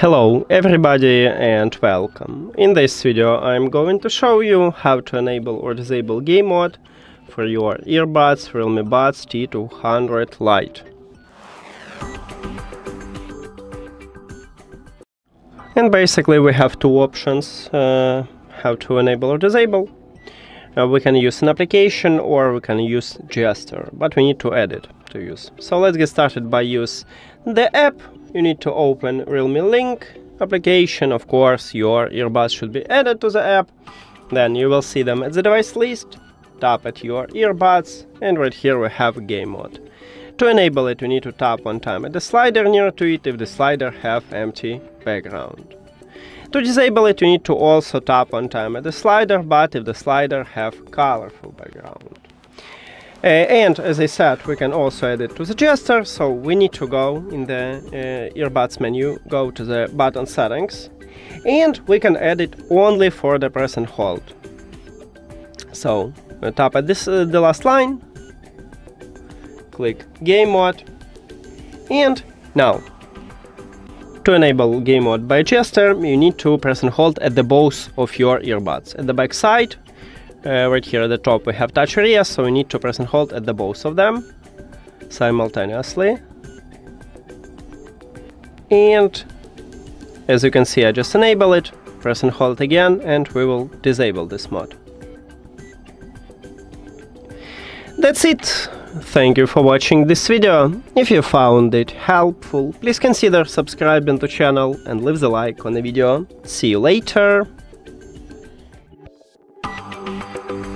Hello everybody and welcome. In this video I'm going to show you how to enable or disable game mode for your earbuds Realme Buds T200 Lite. And basically we have two options uh, how to enable or disable. Uh, we can use an application or we can use gesture, but we need to add it to use. So let's get started by use the app. You need to open Realme Link application. Of course, your earbuds should be added to the app. Then you will see them at the device list. Tap at your earbuds and right here we have game mode. To enable it, you need to tap one time at the slider near to it if the slider have empty background. To disable it, you need to also tap one time at the slider, but if the slider have colorful background. Uh, and as I said, we can also add it to the gesture, so we need to go in the uh, earbuds menu, go to the button settings, and we can add it only for the press and hold. So we tap at this uh, the last line, click game mode, and now to enable game mode by gesture, you need to press and hold at the both of your earbuds. At the back side, uh, right here at the top we have touch area, so we need to press and hold at the both of them simultaneously. And as you can see, I just enable it, press and hold again, and we will disable this mod. That's it. Thank you for watching this video. If you found it helpful, please consider subscribing to channel and leave the like on the video. See you later thank you